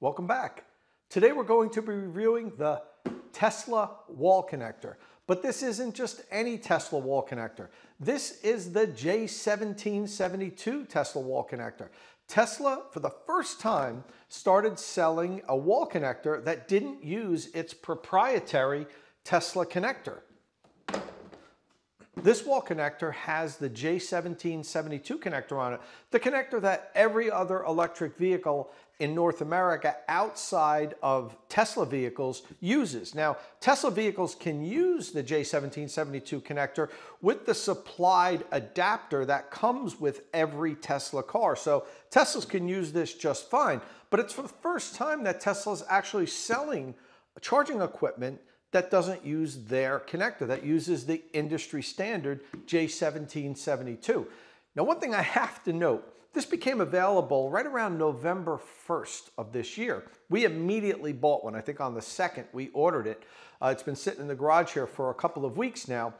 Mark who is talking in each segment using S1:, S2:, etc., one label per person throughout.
S1: Welcome back. Today we're going to be reviewing the Tesla wall connector. But this isn't just any Tesla wall connector. This is the J1772 Tesla wall connector. Tesla, for the first time, started selling a wall connector that didn't use its proprietary Tesla connector. This wall connector has the J1772 connector on it, the connector that every other electric vehicle in North America outside of Tesla vehicles uses. Now, Tesla vehicles can use the J1772 connector with the supplied adapter that comes with every Tesla car. So Teslas can use this just fine, but it's for the first time that Tesla's is actually selling charging equipment that doesn't use their connector, that uses the industry standard J1772. Now, one thing I have to note, this became available right around November 1st of this year. We immediately bought one. I think on the 2nd we ordered it. Uh, it's been sitting in the garage here for a couple of weeks now.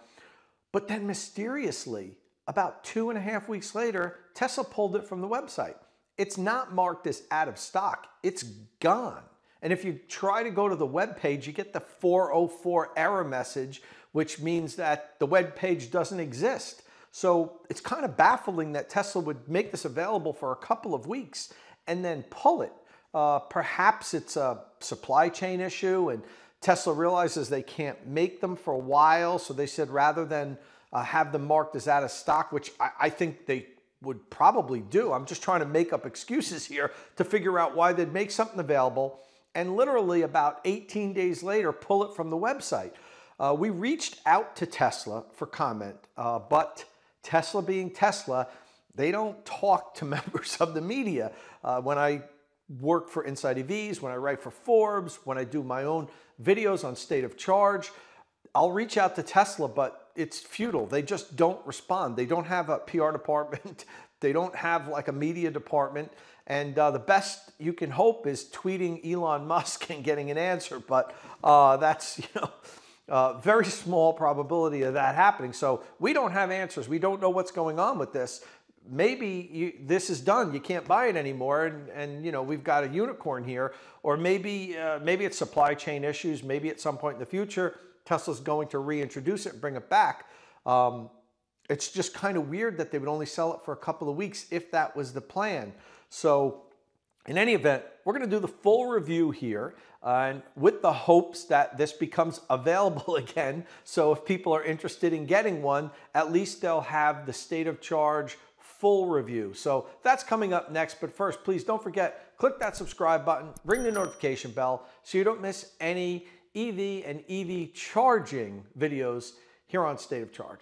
S1: But then mysteriously, about two and a half weeks later, Tesla pulled it from the website. It's not marked as out of stock. It's gone. And if you try to go to the web page, you get the 404 error message, which means that the web page doesn't exist. So it's kind of baffling that Tesla would make this available for a couple of weeks and then pull it. Uh, perhaps it's a supply chain issue and Tesla realizes they can't make them for a while. So they said rather than uh, have them marked as out of stock, which I, I think they would probably do. I'm just trying to make up excuses here to figure out why they'd make something available and literally about 18 days later pull it from the website. Uh, we reached out to Tesla for comment, uh, but Tesla being Tesla, they don't talk to members of the media. Uh, when I work for Inside EVs, when I write for Forbes, when I do my own videos on state of charge, I'll reach out to Tesla, but it's futile. They just don't respond. They don't have a PR department. they don't have like a media department. And uh, the best you can hope is tweeting Elon Musk and getting an answer, but uh, that's, you know, uh, very small probability of that happening. So we don't have answers. We don't know what's going on with this. Maybe you, this is done. You can't buy it anymore, and, and you know we've got a unicorn here. Or maybe uh, maybe it's supply chain issues. Maybe at some point in the future, Tesla's going to reintroduce it and bring it back. Um, it's just kind of weird that they would only sell it for a couple of weeks if that was the plan. So in any event, we're going to do the full review here uh, and with the hopes that this becomes available again. So if people are interested in getting one, at least they'll have the state of charge full review. So that's coming up next. But first, please don't forget, click that subscribe button, ring the notification bell so you don't miss any EV and EV charging videos here on State of Charge.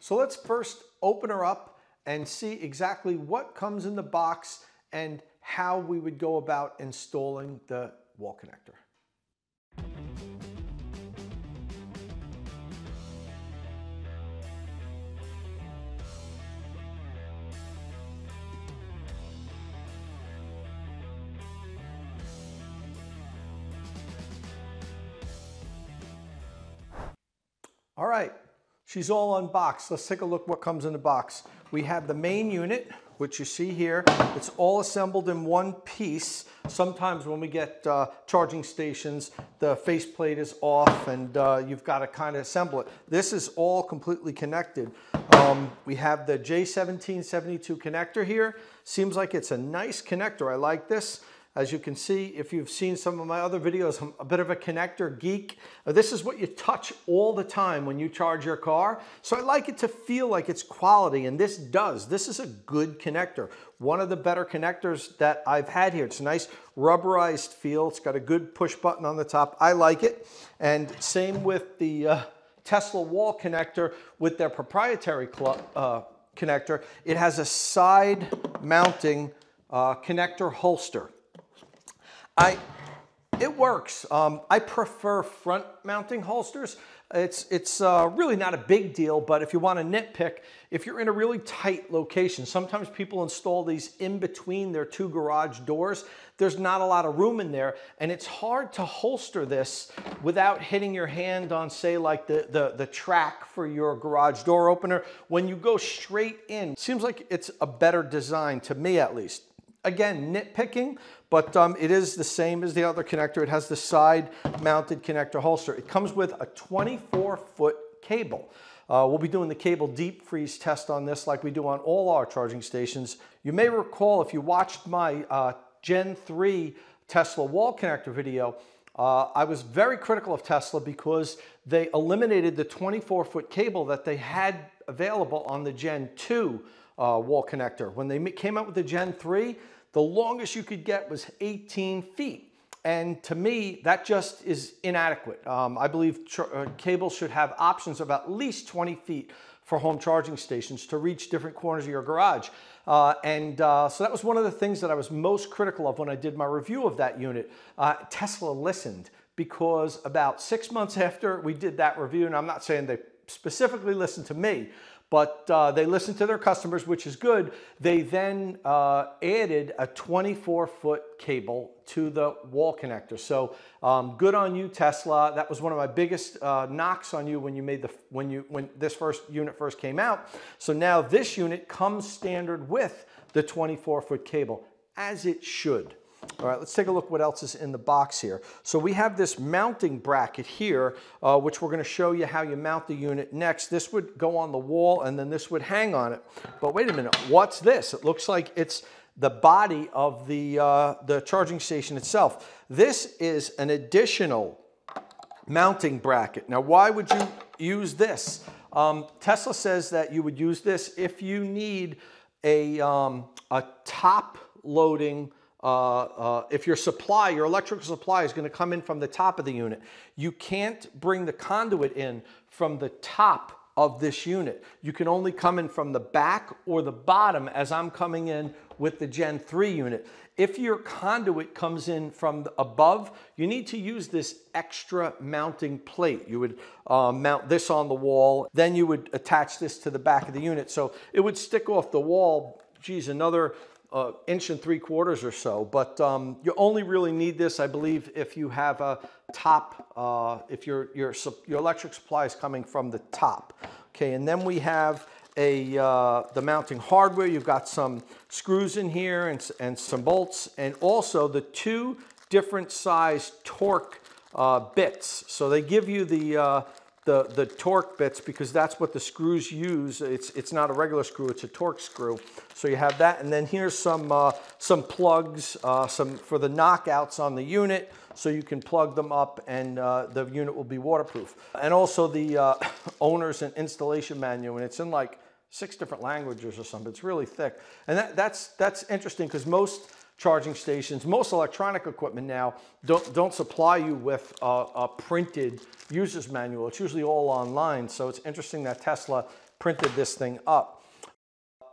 S1: So let's first open her up and see exactly what comes in the box and how we would go about installing the wall connector. All right, she's all unboxed. Let's take a look what comes in the box. We have the main unit, which you see here. It's all assembled in one piece. Sometimes when we get uh, charging stations, the faceplate is off and uh, you've got to kind of assemble it. This is all completely connected. Um, we have the J1772 connector here. Seems like it's a nice connector. I like this. As you can see, if you've seen some of my other videos, I'm a bit of a connector geek. Uh, this is what you touch all the time when you charge your car. So I like it to feel like it's quality, and this does. This is a good connector. One of the better connectors that I've had here. It's a nice rubberized feel. It's got a good push button on the top. I like it. And same with the uh, Tesla wall connector with their proprietary uh, connector. It has a side mounting uh, connector holster. I, it works. Um, I prefer front mounting holsters. It's, it's uh, really not a big deal, but if you want to nitpick, if you're in a really tight location, sometimes people install these in between their two garage doors. There's not a lot of room in there, and it's hard to holster this without hitting your hand on, say, like the, the, the track for your garage door opener. When you go straight in, seems like it's a better design, to me at least. Again, nitpicking, but um, it is the same as the other connector. It has the side mounted connector holster. It comes with a 24 foot cable. Uh, we'll be doing the cable deep freeze test on this like we do on all our charging stations. You may recall if you watched my uh, Gen 3 Tesla wall connector video, uh, I was very critical of Tesla because they eliminated the 24 foot cable that they had available on the Gen 2 uh, wall connector. When they came out with the Gen 3, the longest you could get was 18 feet. And to me, that just is inadequate. Um, I believe uh, cables should have options of at least 20 feet for home charging stations to reach different corners of your garage. Uh, and uh, so that was one of the things that I was most critical of when I did my review of that unit. Uh, Tesla listened because about six months after we did that review, and I'm not saying they specifically listened to me, but uh, they listened to their customers, which is good. They then uh, added a 24 foot cable to the wall connector. So um, good on you, Tesla. That was one of my biggest uh, knocks on you when you made the when you when this first unit first came out. So now this unit comes standard with the 24 foot cable, as it should. All right, let's take a look what else is in the box here. So we have this mounting bracket here, uh, which we're gonna show you how you mount the unit next. This would go on the wall and then this would hang on it. But wait a minute, what's this? It looks like it's the body of the, uh, the charging station itself. This is an additional mounting bracket. Now, why would you use this? Um, Tesla says that you would use this if you need a, um, a top loading uh, uh, if your supply, your electrical supply is going to come in from the top of the unit, you can't bring the conduit in from the top of this unit. You can only come in from the back or the bottom as I'm coming in with the Gen 3 unit. If your conduit comes in from above, you need to use this extra mounting plate. You would uh, mount this on the wall, then you would attach this to the back of the unit. So it would stick off the wall, geez, another uh, inch and three quarters or so, but um, you only really need this, I believe, if you have a top, uh, if your, your, your electric supply is coming from the top. Okay, and then we have a, uh, the mounting hardware. You've got some screws in here and, and some bolts, and also the two different size Torx uh, bits. So they give you the, uh, the, the Torx bits because that's what the screws use. It's, it's not a regular screw, it's a Torx screw. So you have that. And then here's some, uh, some plugs uh, some for the knockouts on the unit so you can plug them up and uh, the unit will be waterproof. And also the uh, owner's and installation manual and it's in like six different languages or something. It's really thick. And that, that's, that's interesting because most charging stations, most electronic equipment now don't, don't supply you with a, a printed user's manual. It's usually all online. So it's interesting that Tesla printed this thing up.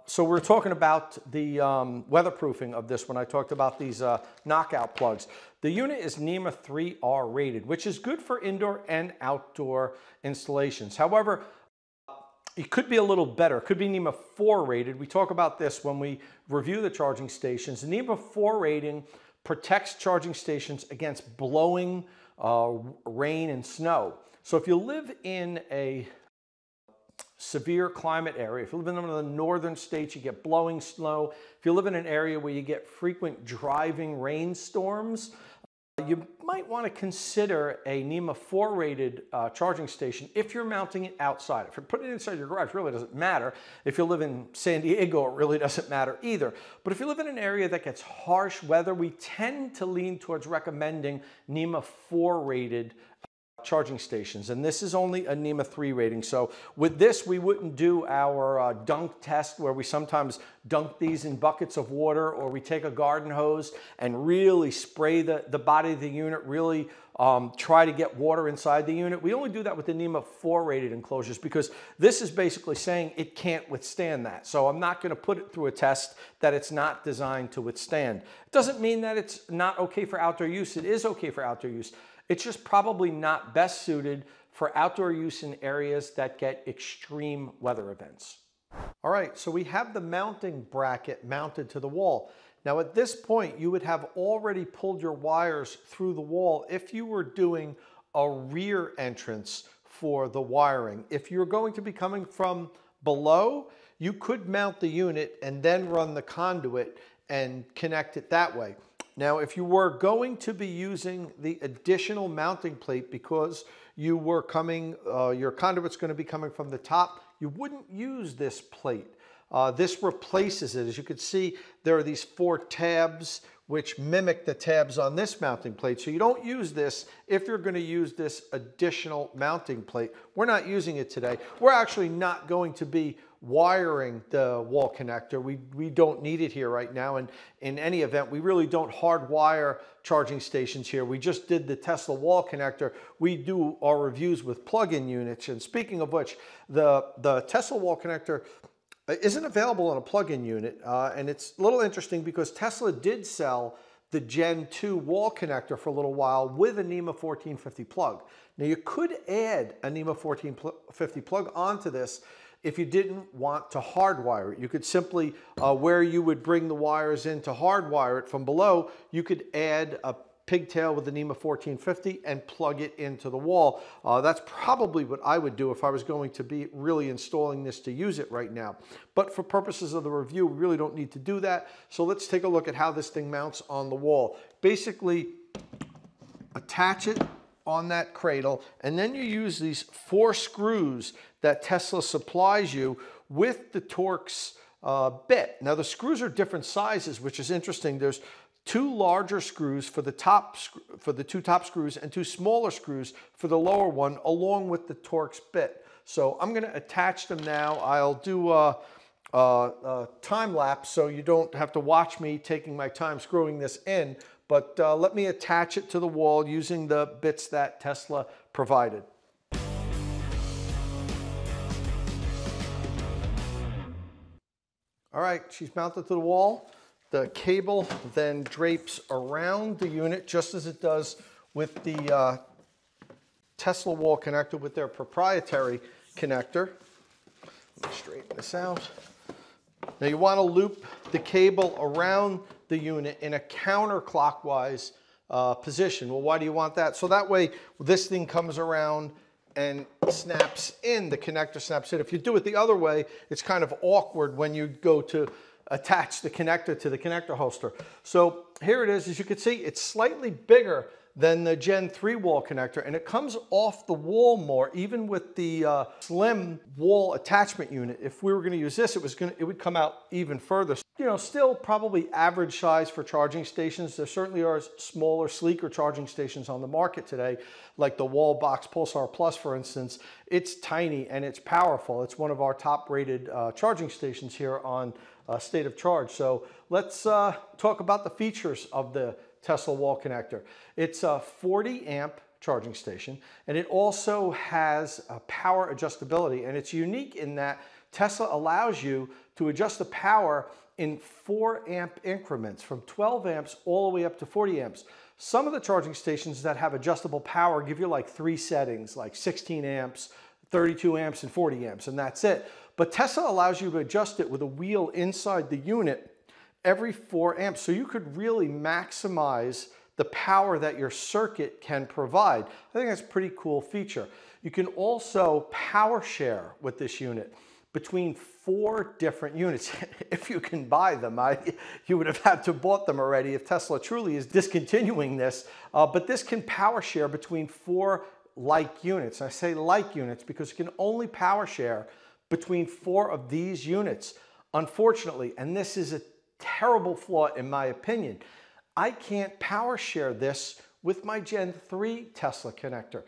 S1: So we're talking about the um, weatherproofing of this when I talked about these uh, knockout plugs. The unit is NEMA 3R rated, which is good for indoor and outdoor installations. However, it could be a little better. It could be NEMA 4 rated. We talk about this when we review the charging stations. The NEMA 4 rating protects charging stations against blowing uh, rain and snow. So if you live in a severe climate area, if you live in one of the northern states, you get blowing snow. If you live in an area where you get frequent driving rainstorms, you might want to consider a NEMA 4 rated uh, charging station if you're mounting it outside. If you're putting it inside your garage, really doesn't matter. If you live in San Diego, it really doesn't matter either. But if you live in an area that gets harsh weather, we tend to lean towards recommending NEMA 4 rated charging stations. And this is only a NEMA 3 rating. So with this, we wouldn't do our uh, dunk test where we sometimes dunk these in buckets of water or we take a garden hose and really spray the, the body of the unit, really um, try to get water inside the unit. We only do that with the NEMA 4 rated enclosures because this is basically saying it can't withstand that. So I'm not gonna put it through a test that it's not designed to withstand. It doesn't mean that it's not okay for outdoor use. It is okay for outdoor use. It's just probably not best suited for outdoor use in areas that get extreme weather events. All right, so we have the mounting bracket mounted to the wall. Now at this point, you would have already pulled your wires through the wall if you were doing a rear entrance for the wiring. If you're going to be coming from below, you could mount the unit and then run the conduit and connect it that way. Now, if you were going to be using the additional mounting plate because you were coming, uh, your conduit's going to be coming from the top, you wouldn't use this plate. Uh, this replaces it. As you can see, there are these four tabs which mimic the tabs on this mounting plate. So you don't use this if you're gonna use this additional mounting plate. We're not using it today. We're actually not going to be wiring the wall connector. We, we don't need it here right now. And in any event, we really don't hardwire charging stations here. We just did the Tesla wall connector. We do our reviews with plug-in units. And speaking of which, the, the Tesla wall connector uh, isn't available on a plug-in unit. Uh, and it's a little interesting because Tesla did sell the Gen 2 wall connector for a little while with a NEMA 1450 plug. Now you could add a NEMA 1450 plug onto this if you didn't want to hardwire it. You could simply, uh, where you would bring the wires in to hardwire it from below, you could add a pigtail with the NEMA 1450 and plug it into the wall. Uh, that's probably what I would do if I was going to be really installing this to use it right now. But for purposes of the review, we really don't need to do that. So let's take a look at how this thing mounts on the wall. Basically, attach it on that cradle, and then you use these four screws that Tesla supplies you with the Torx uh, bit. Now the screws are different sizes, which is interesting. There's two larger screws for the top for the two top screws and two smaller screws for the lower one along with the Torx bit. So I'm going to attach them now. I'll do a, a, a, time lapse so you don't have to watch me taking my time screwing this in, but uh, let me attach it to the wall using the bits that Tesla provided. All right, she's mounted to the wall. The cable then drapes around the unit just as it does with the uh, Tesla wall connector with their proprietary connector. Let me straighten this out. Now you want to loop the cable around the unit in a counterclockwise uh, position. Well, why do you want that? So that way this thing comes around and snaps in, the connector snaps in. If you do it the other way, it's kind of awkward when you go to attach the connector to the connector holster. So here it is, as you can see, it's slightly bigger than the Gen 3 wall connector and it comes off the wall more even with the uh, slim wall attachment unit. If we were going to use this, it was to, it would come out even further. You know, still probably average size for charging stations. There certainly are smaller, sleeker charging stations on the market today, like the Wallbox Pulsar Plus, for instance. It's tiny and it's powerful. It's one of our top rated uh, charging stations here on uh, State of Charge. So let's uh, talk about the features of the Tesla wall connector. It's a 40 amp charging station and it also has a power adjustability and it's unique in that Tesla allows you to adjust the power in 4 amp increments from 12 amps all the way up to 40 amps. Some of the charging stations that have adjustable power give you like three settings like 16 amps, 32 amps and 40 amps and that's it. But Tesla allows you to adjust it with a wheel inside the unit every four amps. So you could really maximize the power that your circuit can provide. I think that's a pretty cool feature. You can also power share with this unit between four different units. if you can buy them, I, you would have had to bought them already if Tesla truly is discontinuing this. Uh, but this can power share between four like units. I say like units because you can only power share between four of these units. Unfortunately, and this is a terrible flaw in my opinion, I can't power share this with my Gen 3 Tesla connector.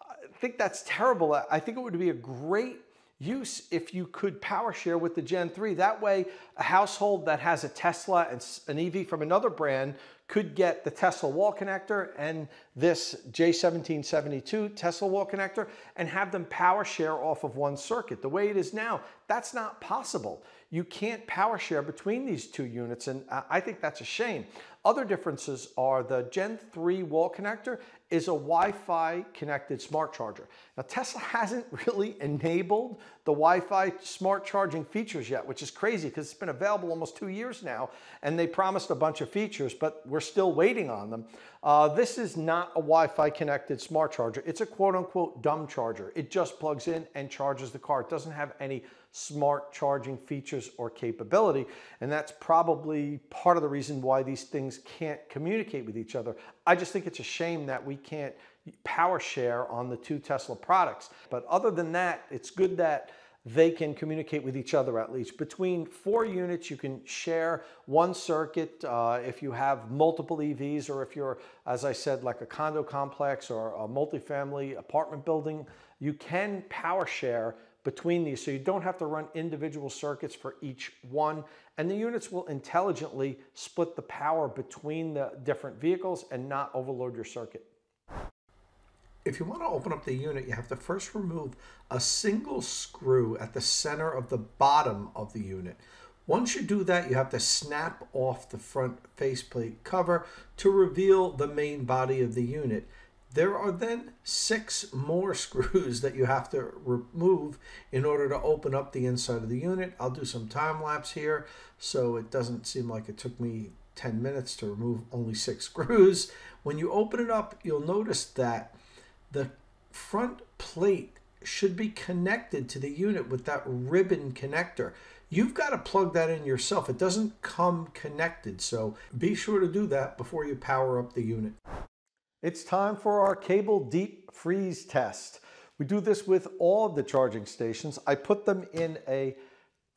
S1: I think that's terrible. I think it would be a great use if you could power share with the Gen 3. That way, a household that has a Tesla and an EV from another brand could get the Tesla wall connector and this J1772 Tesla wall connector and have them power share off of one circuit. The way it is now, that's not possible. You can't power share between these two units and I think that's a shame. Other differences are the Gen 3 wall connector is a Wi-Fi connected smart charger. Now Tesla hasn't really enabled the Wi-Fi smart charging features yet, which is crazy because it's been available almost two years now and they promised a bunch of features, but we're we're still waiting on them. Uh, this is not a Wi-Fi connected smart charger. It's a quote unquote dumb charger. It just plugs in and charges the car. It doesn't have any smart charging features or capability. And that's probably part of the reason why these things can't communicate with each other. I just think it's a shame that we can't power share on the two Tesla products. But other than that, it's good that they can communicate with each other at least. Between four units, you can share one circuit uh, if you have multiple EVs or if you're, as I said, like a condo complex or a multifamily apartment building, you can power share between these so you don't have to run individual circuits for each one and the units will intelligently split the power between the different vehicles and not overload your circuit.
S2: If you want to open up the unit, you have to first remove a single screw at the center of the bottom of the unit. Once you do that, you have to snap off the front faceplate cover to reveal the main body of the unit. There are then six more screws that you have to remove in order to open up the inside of the unit. I'll do some time lapse here so it doesn't seem like it took me 10 minutes to remove only six screws. When you open it up, you'll notice that the front plate should be connected to the unit with that ribbon connector. You've got to plug that in yourself. It doesn't come connected, so be sure to do that before you power up the unit.
S1: It's time for our cable deep freeze test. We do this with all of the charging stations. I put them in a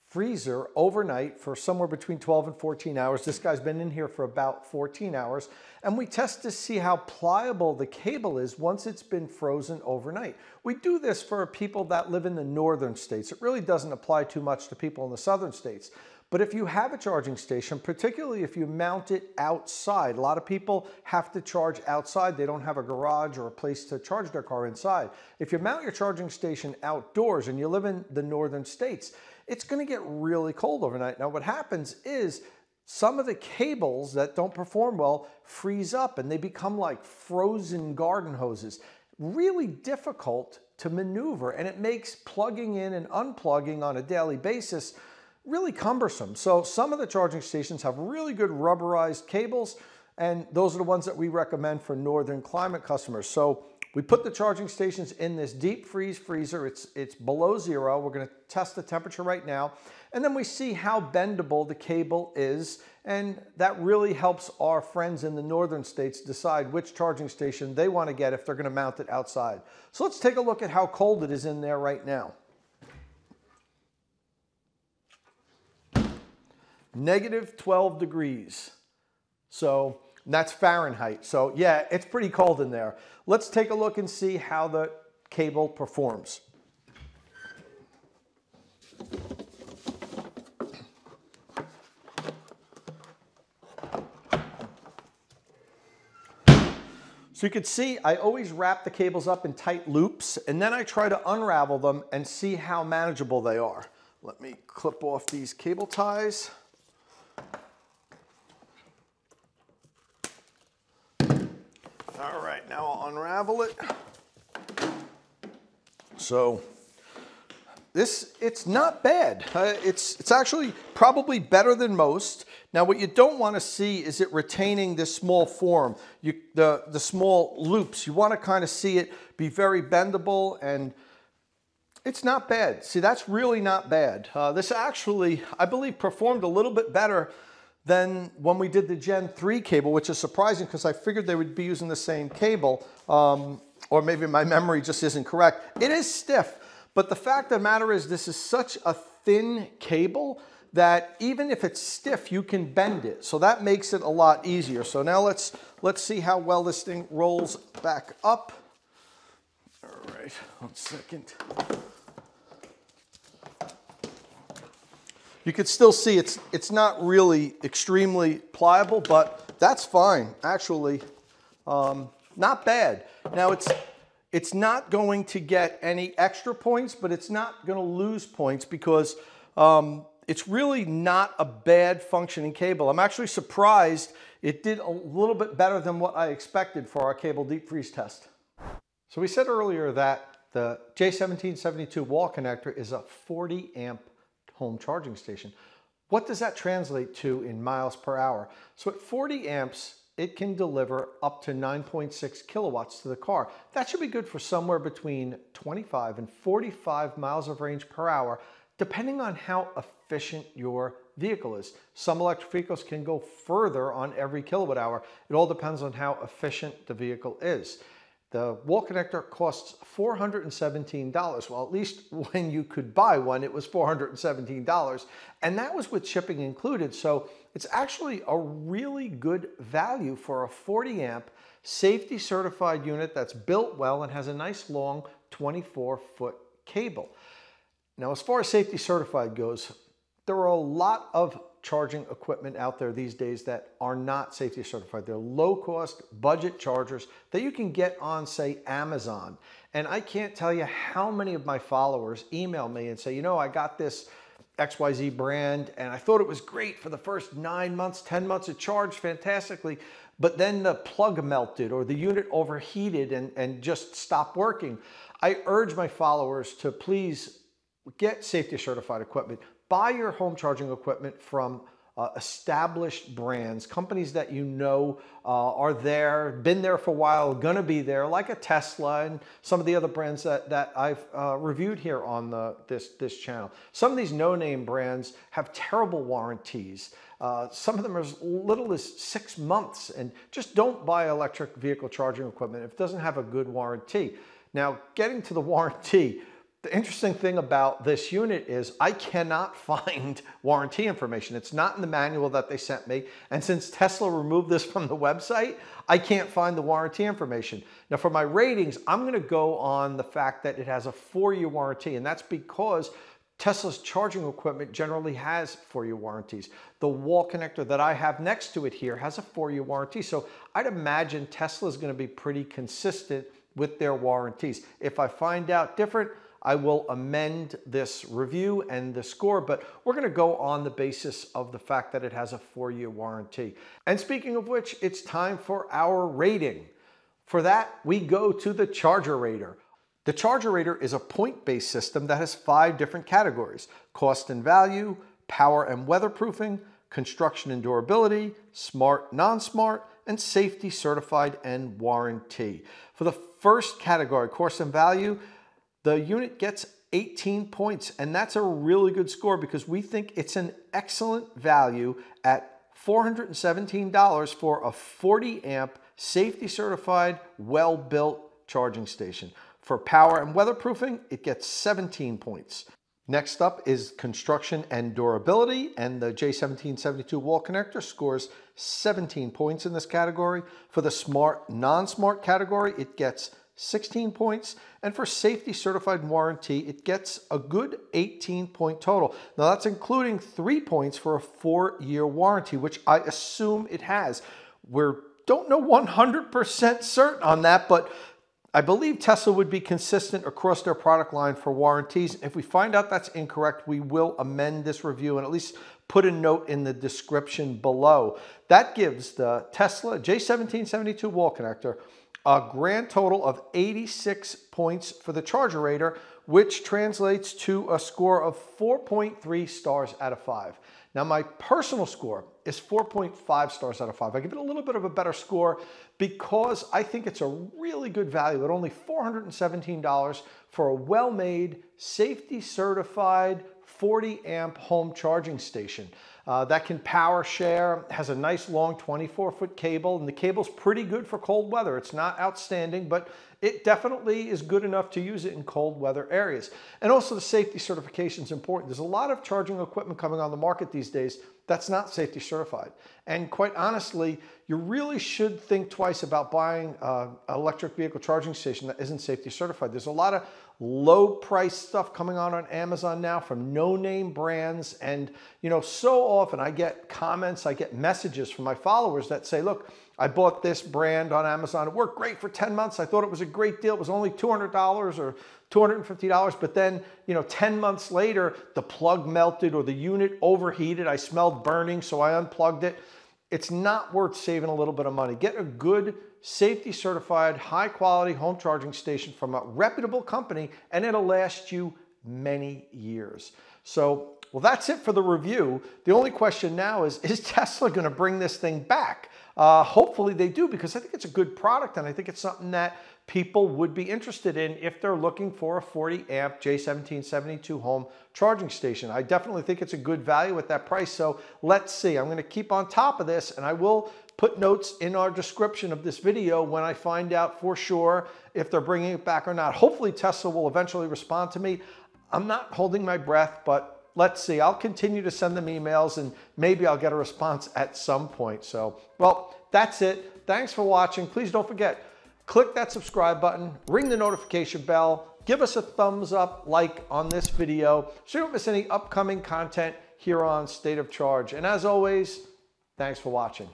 S1: freezer overnight for somewhere between 12 and 14 hours. This guy's been in here for about 14 hours. And we test to see how pliable the cable is once it's been frozen overnight. We do this for people that live in the northern states. It really doesn't apply too much to people in the southern states. But if you have a charging station, particularly if you mount it outside, a lot of people have to charge outside. They don't have a garage or a place to charge their car inside. If you mount your charging station outdoors and you live in the northern states, it's going to get really cold overnight. Now, what happens is some of the cables that don't perform well freeze up and they become like frozen garden hoses. Really difficult to maneuver, and it makes plugging in and unplugging on a daily basis really cumbersome. So some of the charging stations have really good rubberized cables, and those are the ones that we recommend for northern climate customers. So we put the charging stations in this deep freeze freezer. It's, it's below zero. We're gonna test the temperature right now. And then we see how bendable the cable is. And that really helps our friends in the northern states decide which charging station they wanna get if they're gonna mount it outside. So let's take a look at how cold it is in there right now. Negative 12 degrees. So that's Fahrenheit. So yeah, it's pretty cold in there. Let's take a look and see how the cable performs. So you can see I always wrap the cables up in tight loops and then I try to unravel them and see how manageable they are. Let me clip off these cable ties. All right, now I'll unravel it. So this, it's not bad. Uh, it's, it's actually probably better than most. Now what you don't want to see is it retaining this small form, you, the, the small loops. You want to kind of see it be very bendable and it's not bad. See, that's really not bad. Uh, this actually, I believe, performed a little bit better then when we did the Gen 3 cable, which is surprising because I figured they would be using the same cable, um, or maybe my memory just isn't correct, it is stiff. But the fact of the matter is this is such a thin cable that even if it's stiff, you can bend it. So that makes it a lot easier. So now let's, let's see how well this thing rolls back up. All right, one second. You could still see it's, it's not really extremely pliable, but that's fine, actually. Um, not bad. Now it's, it's not going to get any extra points, but it's not gonna lose points because um, it's really not a bad functioning cable. I'm actually surprised it did a little bit better than what I expected for our cable deep freeze test. So we said earlier that the J1772 wall connector is a 40 amp home charging station. What does that translate to in miles per hour? So at 40 amps, it can deliver up to 9.6 kilowatts to the car. That should be good for somewhere between 25 and 45 miles of range per hour, depending on how efficient your vehicle is. Some electric vehicles can go further on every kilowatt hour. It all depends on how efficient the vehicle is. The wall connector costs $417. Well, at least when you could buy one, it was $417. And that was with shipping included. So it's actually a really good value for a 40 amp safety certified unit that's built well and has a nice long 24 foot cable. Now, as far as safety certified goes, there are a lot of charging equipment out there these days that are not safety certified. They're low cost budget chargers that you can get on, say, Amazon. And I can't tell you how many of my followers email me and say, you know, I got this XYZ brand and I thought it was great for the first nine months, 10 months. It charged fantastically, but then the plug melted or the unit overheated and, and just stopped working. I urge my followers to please get safety certified equipment. Buy your home charging equipment from uh, established brands, companies that you know uh, are there, been there for a while, gonna be there, like a Tesla and some of the other brands that, that I've uh, reviewed here on the, this, this channel. Some of these no-name brands have terrible warranties. Uh, some of them are as little as six months and just don't buy electric vehicle charging equipment if it doesn't have a good warranty. Now, getting to the warranty, the interesting thing about this unit is I cannot find warranty information. It's not in the manual that they sent me. And since Tesla removed this from the website, I can't find the warranty information. Now for my ratings, I'm gonna go on the fact that it has a four-year warranty and that's because Tesla's charging equipment generally has four-year warranties. The wall connector that I have next to it here has a four-year warranty. So I'd imagine Tesla is gonna be pretty consistent with their warranties. If I find out different, I will amend this review and the score, but we're gonna go on the basis of the fact that it has a four-year warranty. And speaking of which, it's time for our rating. For that, we go to the Charger Rater. The Charger Rater is a point-based system that has five different categories, cost and value, power and weatherproofing, construction and durability, smart, non-smart, and safety certified and warranty. For the first category, cost and value, the unit gets 18 points, and that's a really good score because we think it's an excellent value at $417 for a 40 amp safety certified, well built charging station. For power and weatherproofing, it gets 17 points. Next up is construction and durability, and the J1772 wall connector scores 17 points in this category. For the smart, non-smart category, it gets 16 points. And for safety certified warranty, it gets a good 18 point total. Now that's including three points for a four year warranty, which I assume it has. We don't know 100% certain on that, but I believe Tesla would be consistent across their product line for warranties. If we find out that's incorrect, we will amend this review and at least put a note in the description below. That gives the Tesla J1772 wall connector a grand total of 86 points for the Charger Rater, which translates to a score of 4.3 stars out of 5. Now, my personal score is 4.5 stars out of 5. I give it a little bit of a better score because I think it's a really good value at only $417 for a well-made, safety certified 40 amp home charging station. Uh, that can power share, has a nice long 24 foot cable, and the cable's pretty good for cold weather. It's not outstanding, but it definitely is good enough to use it in cold weather areas. And also the safety certification is important. There's a lot of charging equipment coming on the market these days that's not safety certified. And quite honestly, you really should think twice about buying an electric vehicle charging station that isn't safety certified. There's a lot of low price stuff coming on on Amazon now from no name brands. And, you know, so often I get comments, I get messages from my followers that say, look, I bought this brand on Amazon. It worked great for 10 months. I thought it was a great deal. It was only $200 or $250. But then, you know, 10 months later, the plug melted or the unit overheated. I smelled burning, so I unplugged it. It's not worth saving a little bit of money. Get a good safety certified, high quality home charging station from a reputable company and it'll last you many years. So Well, that's it for the review. The only question now is, is Tesla going to bring this thing back? Uh, hopefully they do because I think it's a good product and I think it's something that people would be interested in if they're looking for a 40 amp J1772 home charging station. I definitely think it's a good value at that price. So let's see. I'm going to keep on top of this and I will put notes in our description of this video when I find out for sure if they're bringing it back or not. Hopefully Tesla will eventually respond to me. I'm not holding my breath, but let's see. I'll continue to send them emails and maybe I'll get a response at some point. So, well, that's it. Thanks for watching. Please don't forget, click that subscribe button, ring the notification bell, give us a thumbs up, like on this video so you don't miss any upcoming content here on State of Charge. And as always, thanks for watching.